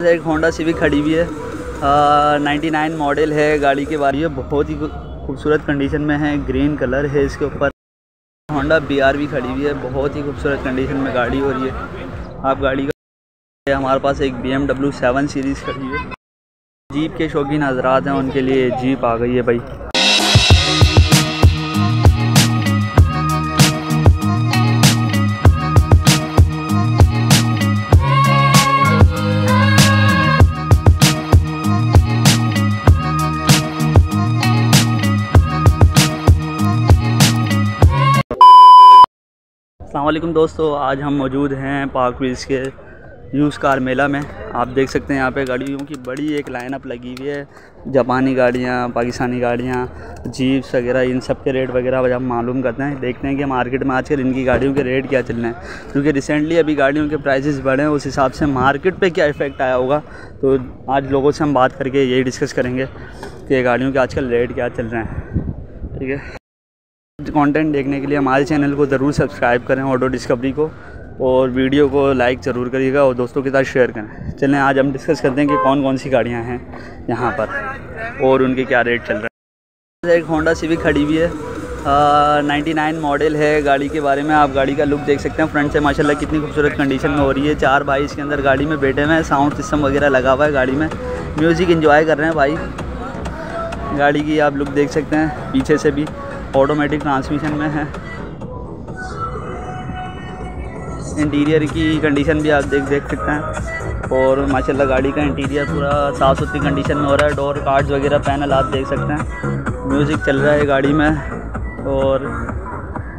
एक Honda civic खड़ी हुई है। नाइन्टी नाइन मॉडल है गाड़ी के बारे में। बहुत ही खूबसूरत कंडीशन में है ग्रीन कलर है इसके ऊपर। होंडा बी आर भी खड़ी हुई है, बहुत ही खूबसूरत कंडीशन में गाड़ी रही है आप गाड़ी का हमारे पास एक B M W seven series खड़ी है। जीप के शौकीन हजरात हैं, उनके लिए जीप आ गई है भाई। अल्लाम दोस्तों, आज हम मौजूद हैं पार्क ब्रिज के यूज़ कार मेला में। आप देख सकते हैं यहाँ पे गाड़ियों की बड़ी एक लाइनअप लगी हुई है। जापानी गाड़ियाँ, पाकिस्तानी गाड़ियाँ जीप्स वगैरह, इन सब के रेट वगैरह हम मालूम करते हैं। देखते हैं कि मार्केट में आजकल इनकी गाड़ियों के रेट क्या चल रहे हैं। क्योंकि रिसेंटली अभी गाड़ियों के प्राइसेस बढ़े हैं, उस हिसाब से मार्केट पर क्या इफ़ेक्ट आया होगा? तो आज लोगों से हम बात करके यही डिस्कस करेंगे कि गाड़ियों के आजकल रेट क्या चल रहे हैं। ठीक है? कंटेंट देखने के लिए हमारे चैनल को ज़रूर सब्सक्राइब करें ऑटो डिस्कवरी को और वीडियो को लाइक ज़रूर करिएगा और दोस्तों के साथ शेयर करें। चलें, आज हम डिस्कस करते हैं कि कौन कौन सी गाड़ियाँ हैं यहाँ पर और उनके क्या रेट चल रहे हैं। एक होंडा सिविक खड़ी हुई है। नाइन्टी नाइन मॉडल है गाड़ी के बारे में। आप गाड़ी का लुक देख सकते हैं। फ्रंट से माशाल्लाह कितनी खूबसूरत कंडीशन में हो रही है। चार भाई इसके अंदर गाड़ी में बैठे हुए हैं। साउंड सिस्टम वगैरह लगा हुआ है गाड़ी में। म्यूज़िक इन्जॉय कर रहे हैं भाई। गाड़ी की आप लुक देख सकते हैं। पीछे से भी ऑटोमेटिक ट्रांसमिशन में है। इंटीरियर की कंडीशन भी आप देख देख सकते हैं। और माशाल्लाह गाड़ी का इंटीरियर पूरा साफ़ सुथरी कंडीशन में हो रहा है। डोर कार्ड्स वगैरह पैनल आप देख सकते हैं। म्यूज़िक चल रहा है गाड़ी में। और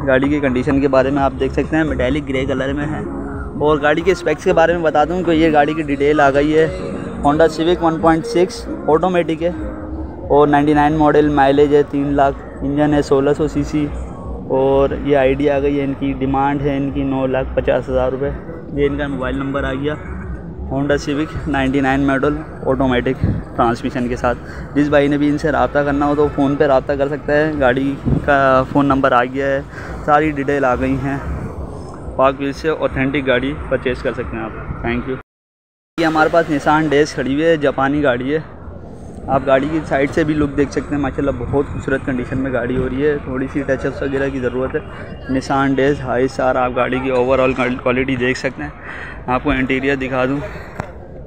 गाड़ी की कंडीशन के बारे में आप देख सकते हैं। मेटेलिक ग्रे कलर में है। और गाड़ी के स्पेक्स के बारे में बता दूँ कि ये गाड़ी की डिटेल आ गई है। होंडा सिविक 1.6 ऑटोमेटिक है। और 99 मॉडल माइलेज है तीन लाख इंजन है 1600 सीसी और ये आईडी आ गई है इनकी डिमांड है इनकी नौ लाख पचास हज़ार रुपये ये इनका मोबाइल नंबर आ गया Honda Civic 99 model automatic transmission के साथ। जिस भाई ने भी इनसे रबता करना हो तो फ़ोन पे रबता कर सकता है। गाड़ी का फ़ोन नंबर आ गया है, सारी डिटेल आ गई हैं। पाक व्हील से ऑथेंटिक गाड़ी परचेज़ कर सकते हैं आप। थैंक यू ये हमारे पास निशान डेज़ खड़ी हुई है, जापानी गाड़ी है। आप गाड़ी की साइड से भी लुक देख सकते हैं, माशाल्लाह बहुत खूबसूरत कंडीशन में गाड़ी हो रही है। थोड़ी सी टचअप्स वगैरह की ज़रूरत है। निशान डेज़ हाई सार आप गाड़ी की ओवरऑल क्वालिटी देख सकते हैं। आपको इंटीरियर दिखा दूँ।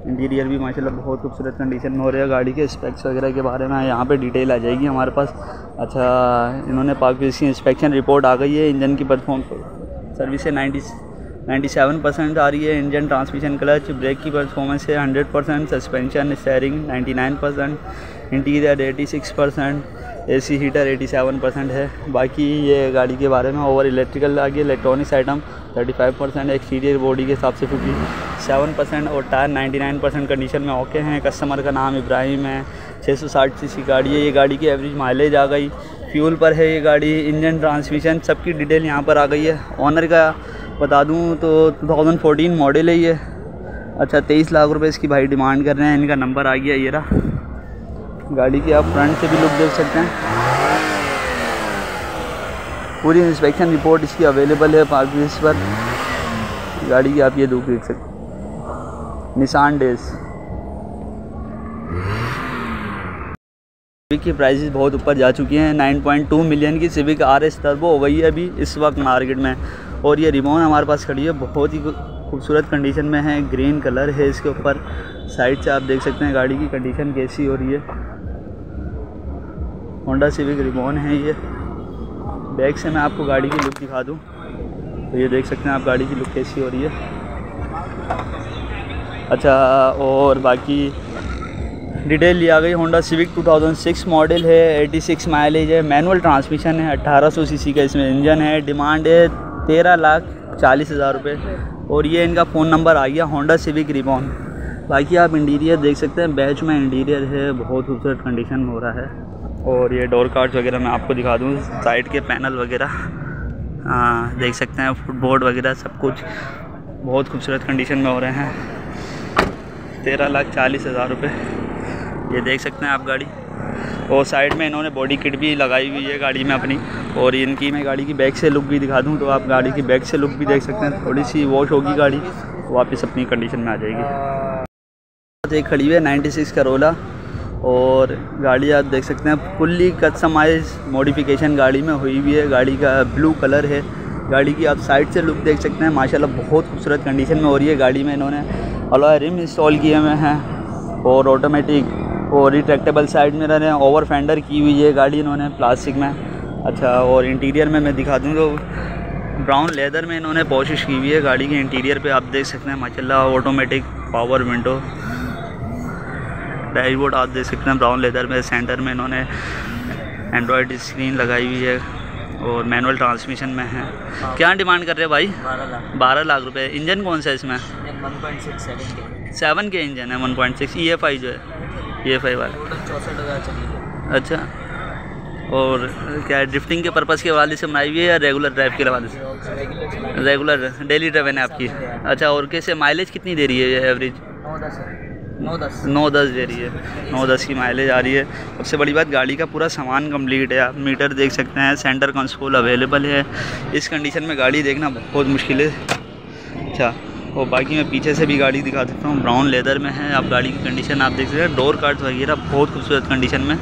इंटीरियर भी माशाल्लाह बहुत खूबसूरत कंडीशन में हो रहा है। गाड़ी के स्पेक्स वगैरह के बारे में यहाँ पे डिटेल आ जाएगी हमारे पास। अच्छा इन्होंने पाक की इंस्पेक्शन रिपोर्ट आ गई है, इंजन की परफॉर्म सर्विस है नाइन्टी 97 परसेंट आ रही है इंजन ट्रांसमिशन क्लच, ब्रेक की परफॉर्मेंस है 100 percent suspension steering 99 percent interior 86 percent A C heater 87 percent है। बाकी ये गाड़ी के बारे में ओवर इलेक्ट्रिकल आ गई electronics item 35 percent exterior body के हिसाब से फिफ्टी सेवन परसेंट और टायर 99 परसेंट कंडीशन में ओके हैं। कस्टमर का नाम इब्राहिम है 660 सीसी गाड़ी है। ये गाड़ी की एवरेज माइलेज आ गई। फ्यूल पर है ये गाड़ी, इंजन ट्रांसमिशन सबकी डिटेल यहाँ पर आ गई है। ऑनर का बता दूँ तो 2014 मॉडल है ये। अच्छा तेईस लाख रुपए इसकी भाई डिमांड कर रहे हैं, इनका नंबर आ गया ये रहा। गाड़ी की आप फ्रंट से भी लुक देख सकते हैं। पूरी इंस्पेक्शन रिपोर्ट इसकी अवेलेबल है पार्क पर। गाड़ी की आप ये लुक देख सकते निशान डेज़ सिविक की प्राइसेस बहुत ऊपर जा चुकी हैं। 9.2 मिलियन की सिविक आर एस हो गई है अभी, इस वक्त मार्केट में। और ये रिमोन हमारे पास खड़ी है, बहुत ही खूबसूरत कंडीशन में है ग्रीन कलर है इसके ऊपर। साइड से आप देख सकते हैं गाड़ी की कंडीशन कैसी हो रही है होंडा सिविक रिमोन है ये। बैक से मैं आपको गाड़ी की लुक दिखा दूँ। तो ये देख सकते हैं आप गाड़ी की लुक कैसी हो रही है अच्छा और बाकी डिटेल लिया गई। होंडा सिविक 2006 मॉडल है 86 माइलेज है मैनुअल ट्रांसमिशन है 1800 सीसी का इसमें इंजन है डिमांड है तेरह लाख चालीस हज़ार रुपये और ये इनका फ़ोन नंबर आ गया होंडा सिविक रिबॉन बाकी आप इंटीरियर देख सकते हैं, बैच में इंटीरियर है, बहुत खूबसूरत कंडीशन में हो रहा है। और ये डोर कार्ड्स वगैरह मैं आपको दिखा दूँ साइड के पैनल वगैरह। देख सकते हैं फुटबोर्ड वगैरह सब कुछ बहुत खूबसूरत कंडीशन में हो रहे हैं। तेरह लाख चालीस हज़ार रुपये ये देख सकते हैं आप गाड़ी। और साइड में इन्होंने बॉडी किट भी लगाई हुई है गाड़ी में अपनी। और इनकी मैं गाड़ी की बैक से लुक भी दिखा दूँ तो आप गाड़ी की बैक से लुक भी देख सकते हैं। थोड़ी सी वॉश होगी गाड़ी वापस अपनी कंडीशन में आ जाएगी। एक खड़ी हुई है 96 करोला और गाड़ी आप देख सकते हैं फुल्ली कस्टमाइज मॉडिफिकेशन गाड़ी में हुई हुई है। गाड़ी का ब्लू कलर है। गाड़ी की आप साइड से लुक देख सकते हैं, माशाल्लाह बहुत खूबसूरत कंडीशन में हो रही है गाड़ी में इन्होंने अलॉय रिम इंस्टॉल किए हुए हैं, और ऑटोमेटिक और रिट्रैक्टेबल साइड मिरर है। ओवर फेंडर की हुई है गाड़ी इन्होंने प्लास्टिक में। अच्छा और इंटीरियर में मैं दिखा दूँ तो ब्राउन लेदर में इन्होंने कोशिश की हुई है गाड़ी के इंटीरियर पे। आप देख सकते हैं माशाल्लाह ऑटोमेटिक पावर विंडो डैशबोर्ड आप देख सकते हैं ब्राउन लेदर में सेंटर में इन्होंने एंड्रॉयड स्क्रीन लगाई हुई है और मैनुअल ट्रांसमिशन में है। क्या डिमांड कर रहे हैं भाई? बारह लाख। लाख रुपए। इंजन कौन सा है इसमें? सेवन के। इंजन है one point six E F I जो है। ई एफ़ आई वाला। हज़ार अच्छा। और क्या है ड्रिफ्टिंग के पर्पज़ के हवाले से बनाई हुई है या रेगुलर ड्राइव के हवाले से? रेगुलर डेली ड्राइव है आपकी? अच्छा और कैसे माइलेज कितनी दे रही है ये एवरेज नौ दस नौ दस दे रही है। नौ दस की माइलेज आ रही है। सबसे बड़ी बात, गाड़ी का पूरा सामान कंप्लीट है। आप मीटर देख सकते हैं सेंटर कंसोल अवेलेबल है। इस कंडीशन में गाड़ी देखना बहुत मुश्किल है। अच्छा और बाकी मैं पीछे से भी गाड़ी दिखा सकता हूँ। ब्राउन लेदर में है। आप गाड़ी की कंडीशन आप देख सकते हैं। डोर कार्ड वगैरह बहुत खूबसूरत कंडीशन में।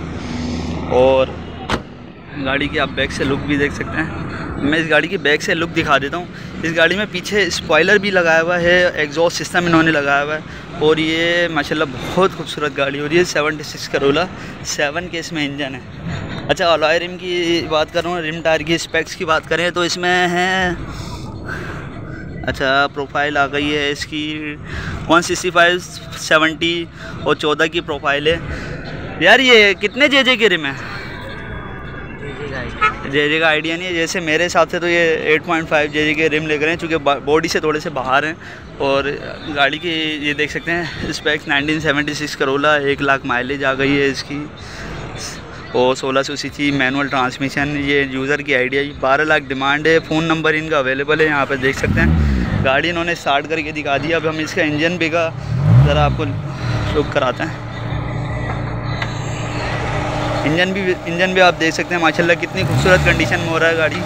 और गाड़ी की आप बैक से लुक भी देख सकते हैं। मैं इस गाड़ी की बैक से लुक दिखा देता हूँ। इस गाड़ी में पीछे स्पॉयलर भी लगाया हुआ है एग्जॉस्ट सिस्टम इन्होंने लगाया हुआ है। और ये, माशाल्लाह, बहुत खूबसूरत गाड़ी और ये है सेवेंटी सिक्स करोला सेवन के इसमें इंजन है। अच्छा अलॉय रिम की बात करूँ रिम टायर की स्पेक्स की बात करें तो इसमें है। अच्छा प्रोफ़ाइल आ गई है इसकी। वन सिक्सटी फाइव सेवेंटी और चौदह की प्रोफ़ाइल है। यार, ये कितने जे जे के रिम है? जे जे का आइडिया नहीं है। जैसे मेरे हिसाब से तो ये 8.5 जे जे के रिम लेकर हैं, चूँकि बॉडी से थोड़े से बाहर हैं और गाड़ी की ये देख सकते हैं स्पेक्स 1976 करोला एक लाख माइलेज आ गई है इसकी। और सोलह सौ सी मैनुअल ट्रांसमिशन ये यूज़र की आइडिया बारह लाख डिमांड है फ़ोन नंबर इनका अवेलेबल है, यहाँ पर देख सकते हैं। गाड़ी इन्होंने स्टार्ट करके दिखा दी अब हम इसका इंजन भी का ज़रा आपको लुक कराते हैं। इंजन भी इंजन भी आप देख सकते हैं, माशाल्लाह कितनी खूबसूरत कंडीशन में हो रहा है गाड़ी।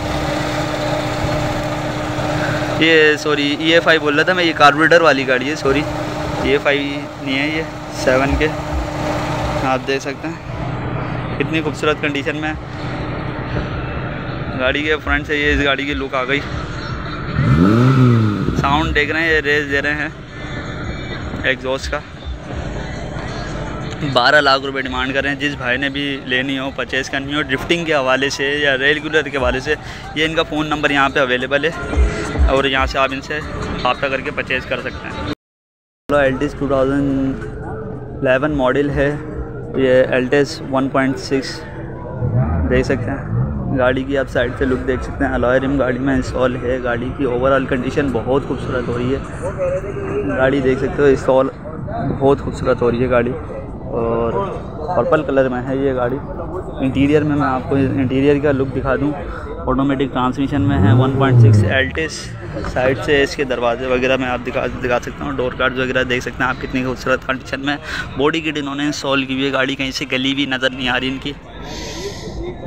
ये सॉरी ई आई बोल रहा था मैं, ये कार्बोरेटर वाली गाड़ी है सॉरी ई आई नहीं है ये सेवन के। आप देख सकते हैं, कितनी खूबसूरत कंडीशन में गाड़ी के फ्रंट से ये इस गाड़ी की लुक आ गई। साउंड देख रहे हैं, ये रेस दे रहे हैं। एग्जॉस्ट का। बारह लाख रुपए डिमांड कर रहे हैं। जिस भाई ने भी लेनी हो परचेज़ करनी हो ड्रिफ्टिंग के हवाले से या रेगुलर के हवाले से, ये इनका फ़ोन नंबर यहाँ पे अवेलेबल है। और यहाँ से आप इनसे रबता करके परचेज़ कर सकते हैं। L T two thousand model है। ये एल टी देख सकते हैं। गाड़ी की आप साइड से लुक देख सकते हैं। अलॉय रिम गाड़ी में इंस्टॉल है। गाड़ी की ओवरऑल कंडीशन बहुत खूबसूरत हो रही है। गाड़ी देख सकते हो इंस्टॉल बहुत खूबसूरत हो रही है गाड़ी। और पर्पल कलर में है ये गाड़ी। इंटीरियर में मैं आपको इंटीरियर का लुक दिखा दूँ। ऑटोमेटिक ट्रांसमिशन में है 1.6 पॉइंट साइड से इसके दरवाजे वगैरह में आप दिखा दिखा सकता हूँ। डोर कार्ड वगैरह देख सकते हैं आप कितनी खूबसूरत कंडीशन में। बॉडी किट इन्होंने इंस्टॉल की हुई है गाड़ी, कहीं से गली भी नज़र नहीं आ रही इनकी।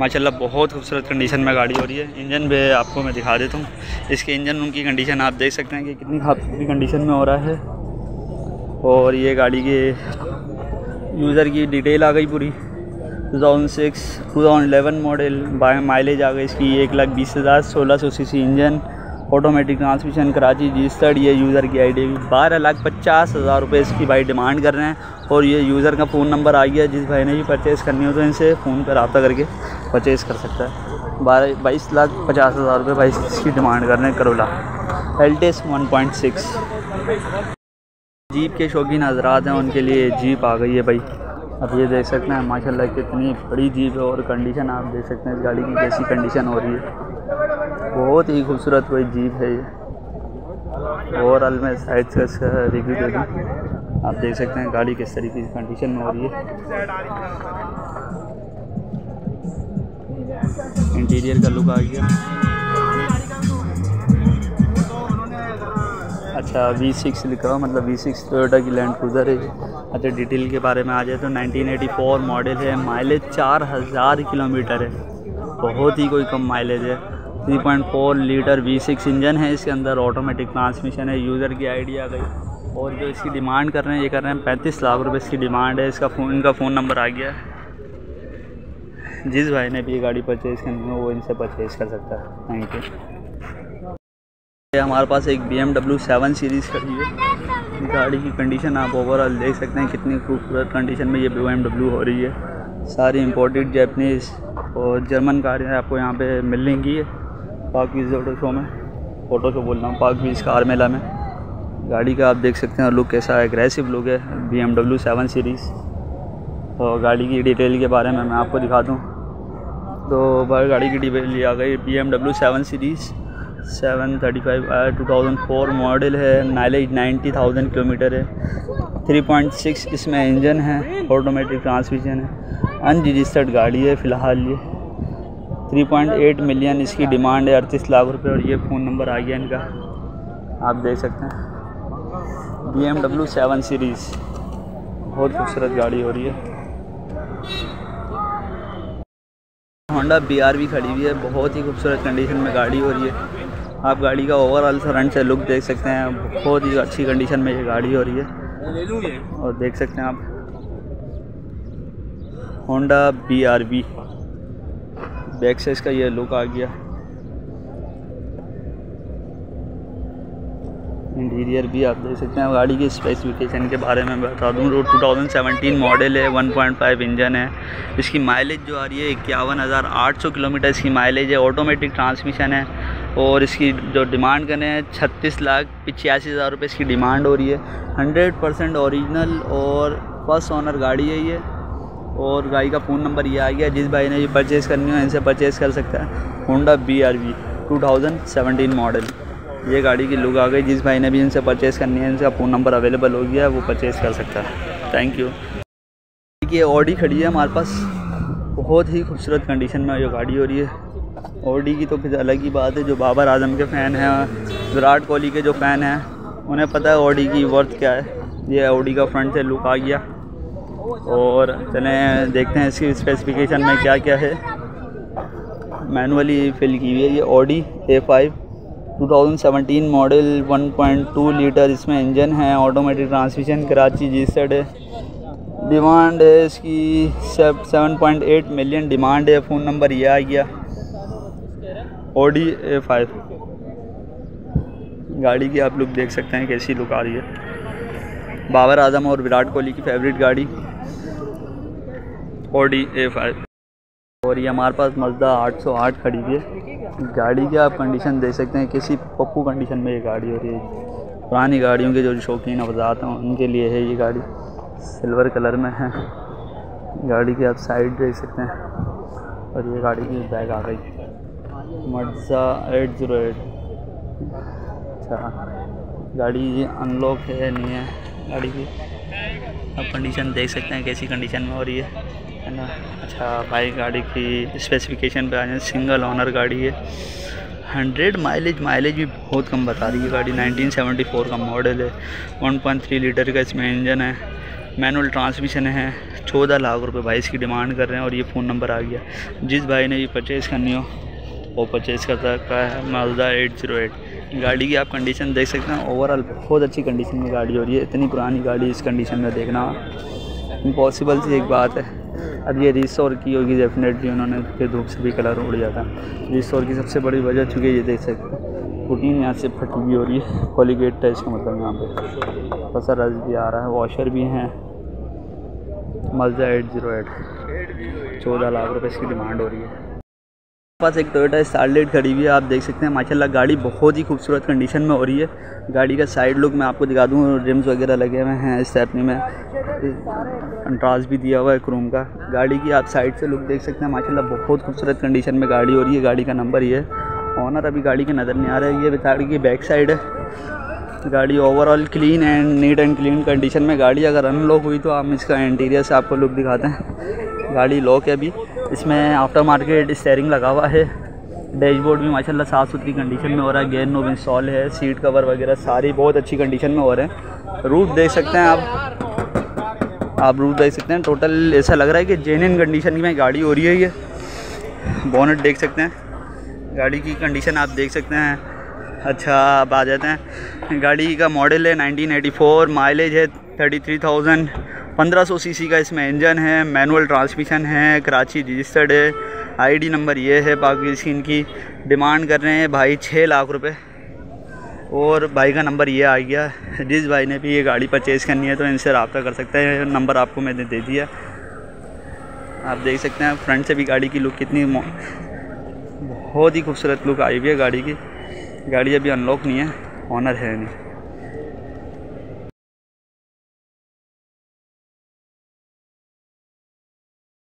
माशाल्लाह, बहुत खूबसूरत कंडीशन में गाड़ी हो रही है। इंजन भी आपको मैं दिखा देता हूँ। इसके इंजन रूम की कंडीशन आप देख सकते हैं कि कितनी खूबसूरत कंडीशन में हो रहा है। और ये गाड़ी के यूज़र की डिटेल आ गई पूरी। 2006 2011 मॉडल बाय माइलेज आ गई इसकी एक लाख बीस हज़ार, सोलह सौ C C engine automatic transmission Karachi जी ये यूज़र की आई डी बारह लाख पचास हज़ार रुपये इसकी भाई डिमांड कर रहे हैं। और ये यूज़र का फ़ोन नंबर आ गया, जिस भाई ने भी परचेज़ करनी हो तो इनसे फ़ोन पर रबा करके परचेज़ कर सकता है। बारह बाईस लाख पचास हज़ार रुपये भाई इसकी डिमांड कर रहे हैं Corolla. L T S one point six jeep के शौकीन हजरात हैं, उनके लिए जीप आ गई है भाई। अब ये देख सकते हैं, माशाल्लाह कितनी बड़ी जीप है और कंडीशन आप देख सकते हैं, इस गाड़ी की कैसी कंडीशन हो रही है। बहुत ही खूबसूरत कोई जीप है ये। ओवरऑल में साइड से इसका रिव्यू दे दूँ। आप देख सकते हैं गाड़ी किस तरीके की कंडीशन में हो रही है। इंटीरियर का लुक आ गया। अच्छा वी सिक्स लिखा हुआ मतलब वी सिक्स टोयोटा की लैंड क्रूज़र है। अच्छा डिटेल के बारे में आ जाए तो 1984 मॉडल है माइलेज चार हज़ार किलोमीटर है। बहुत ही कोई कम माइलेज है। 3.4 लीटर वी सिक्स इंजन है, इसके अंदर ऑटोमेटिक ट्रांसमिशन है यूज़र की आइडिया आ गई। और जो इसकी डिमांड कर रहे हैं, ये कर रहे हैं पैंतीस लाख रुपये इसकी डिमांड है। इसका फ़ोन इनका फ़ोन नंबर आ गया जिस भाई ने भी ये गाड़ी परचेज़ करनी हो, वो इनसे परचेज़ कर सकता है। थैंक यू हमारे पास एक B M W seven series खड़ी है। गाड़ी की कंडीशन आप ओवरऑल देख सकते हैं, कितनी खूबसूरत कंडीशन में ये बी एम डब्ल्यू हो रही है। सारी इम्पोर्टेड जैपनीज़ और जर्मन कार आपको यहाँ पे मिलेंगी पाक वीज़ ऑटो शो में। ऑटो शो बोल रहा हूँ पाक वीज़ कार मेला में। गाड़ी का आप देख सकते हैं लुक कैसा एग्रेसिव लुक है B M W seven series और गाड़ी की डिटेल के बारे में मैं आपको दिखा दूँ। तो बार गाड़ी की डिटेल आ गई B M W seven series seven thirty five I two thousand four model है माइलेज नाइन्टी थाउज़ेंड किलोमीटर है। थ्री पॉइंट सिक्स इसमें इंजन है ऑटोमेटिक ट्रांसमिशन है। अनरजिस्टर्ड गाड़ी है फ़िलहाल ये। थ्री पॉइंट एट मिलियन इसकी डिमांड है, अड़तीस लाख रुपये और ये फ़ोन नंबर आ गया इनका। आप देख सकते हैं। B M W seven series बहुत खूबसूरत गाड़ी हो रही है। होंडा बी आर भी खड़ी हुई है, बहुत ही खूबसूरत कंडीशन में गाड़ी हो रही है। आप गाड़ी का ओवरऑल फ्रंट से लुक देख सकते हैं। बहुत ही अच्छी कंडीशन में ये गाड़ी हो रही है। और देख सकते हैं आप। Honda B R B back से इसका ये लुक आ गया। इंटीरियर भी आप देख सकते हैं। गाड़ी की स्पेसिफिकेशन के बारे में बता दूँ। टू 2017 मॉडल है। 1.5 इंजन है। इसकी माइलेज जो आ रही है, इक्यावन हज़ार आठ सौ किलोमीटर। इसकी माइलेज है। ऑटोमेटिक ट्रांसमिशन है। और इसकी जो डिमांड करने हैं, छत्तीस लाख पचासी हज़ार रुपये इसकी डिमांड हो रही है। हंड्रेड परसेंट औरिजिनल और फ़र्स्ट ऑनर गाड़ी है ये। और गाड़ी का फ़ोन नंबर ये आ गया। जिस भाई ने ये परचेज़ करनी हो, इनसे परचेज़ कर सकता है। Honda B R V two thousand seventeen model ये गाड़ी की लुक आ गई। जिस भाई ने भी इनसे परचेज़ करनी है, इनका फ़ोन नंबर अवेलेबल हो गया वो परचेज़ कर सकता है। थैंक यू ये ऑडी खड़ी है हमारे पास। बहुत ही खूबसूरत कंडीशन में ये गाड़ी हो रही है। ऑडी की तो फिर अलग ही बात है, जो बाबर आज़म के फ़ैन हैं, विराट कोहली के जो फ़ैन हैं, उन्हें पता है ओडी की वर्थ क्या है। ये ओडी का फ्रंट से लुक आ गया। और चलें, देखते हैं इसकी स्पेसिफिकेशन में क्या क्या है। मैनुअली फिल की हुई है ये Audi A five 2017 model 1.2 litre इसमें इंजन है ऑटोमेटिक ट्रांसमिशन कराची जी सेड है। डिमांड है इसकी सब 7.8 मिलियन डिमांड है फ़ोन नंबर ये आ गया। ओडी ए फाइव गाड़ी की आप लोग देख सकते हैं कैसी लुक आ रही है। बाबर आज़म और विराट कोहली की फेवरेट गाड़ी ओडी ए फाइव और ये हमारे पास मजदा 808 खड़ी है। गाड़ी की आप कंडीशन देख सकते हैं, किसी पप्पू कंडीशन में ये गाड़ी हो रही है पुरानी गाड़ियों के जो शौकीन बताते हैं, उनके लिए है ये गाड़ी। सिल्वर कलर में है। गाड़ी की आप साइड देख सकते हैं। और ये गाड़ी की बैग आ गई। मर्जा एट ज़ीरो एट अच्छा. गाड़ी अनलॉक है, नहीं है. गाड़ी की आप कंडीशन देख सकते हैं कैसी कंडीशन में हो रही है. है ना? अच्छा भाई गाड़ी की स्पेसिफिकेशन पे आ जाए. सिंगल ऑनर गाड़ी है. हंड्रेड माइलेज माइलेज भी बहुत कम बता रही है गाड़ी. 1974 का मॉडल है. 1.3 लीटर का इसमें इंजन है. मैनुअल ट्रांसमिशन है. चौदह लाख रुपए भाई इसकी डिमांड कर रहे हैं और ये फ़ोन नंबर आ गया. जिस भाई ने ये परचेज़ करनी हो वो परचेज़ कर सकता है मालदा एट ज़ीरो एट गाड़ी की आप कंडीशन देख सकते हैं ओवरऑल बहुत अच्छी कंडीशन में गाड़ी हो रही है, इतनी पुरानी गाड़ी इस कंडीशन में देखना। इम्पॉसिबल सी एक बात है। अब ये रिसोर की होगी डेफिनेटली उन्होंने फिर धूप से भी कलर उड़ जाता। रिसोर की सबसे बड़ी वजह चूँकि ये देख सकते हैं पुटीन यहाँ से फटी हुई हो रही है। कॉलीगेट है इसका मतलब यहाँ पे। फसा रस भी आ रहा है वॉशर भी हैं। मज़ा एट ज़ीरो एट चौदह लाख रुपए इसकी डिमांड हो रही है। पास एक टोयोटा स्टारलेट खड़ी हुई है, आप देख सकते हैं। माशाल्लाह, गाड़ी बहुत ही खूबसूरत कंडीशन में हो रही है। गाड़ी का साइड लुक मैं आपको दिखा दूँ रिम्स वगैरह लगे हुए हैं स्टेपनी में। कंट्रास्ट भी दिया हुआ है क्रोम का। गाड़ी की आप साइड से लुक देख सकते हैं। माशाल्लाह, बहुत खूबसूरत कंडीशन में गाड़ी हो रही है। गाड़ी का नंबर ये ऑनर अभी गाड़ी के नज़र नहीं आ रहा है ये गाड़ी की बैक साइड है। गाड़ी overall clean and neat and clean condition में गाड़ी अगर अनलॉक हुई तो हम इसका इंटीरियर से आपको लुक दिखाते हैं। गाड़ी लॉक है अभी। इसमें आफ्टर मार्केट स्टेयरिंग लगा हुआ है। डैशबोर्ड भी माशाल्लाह साफ़ सुथरी कंडीशन में हो रहा है। गेयर नोब इंस्टॉल है। सीट कवर वगैरह सारी बहुत अच्छी कंडीशन में हो रहे हैं। रूट देख सकते हैं आप। आप रूट देख सकते हैं। टोटल ऐसा लग रहा है कि जेन्यन कंडीशन में गाड़ी हो रही है ये। बोनट देख सकते हैं। गाड़ी की कंडीशन आप देख सकते हैं। अच्छा अब आ जाते हैं। गाड़ी का मॉडल है 1984 माइलेज है 33,000 1500 सीसी का इसमें इंजन है मैनुअल ट्रांसमिशन है, कराची रजिस्टर्ड है। आईडी नंबर ये है बाकी इसकी इनकी डिमांड कर रहे हैं भाई छः लाख रुपए। और भाई का नंबर ये आ गया। जिस भाई ने भी ये गाड़ी परचेज़ करनी है तो इनसे रबता कर सकते हैं। नंबर आपको मैंने दे दिया। आप देख सकते हैं फ्रंट से भी गाड़ी की लुक कितनी बहुत ही खूबसूरत लुक आई हुई है गाड़ी की। गाड़ी अभी अनलॉक नहीं है ऑनर है नहीं।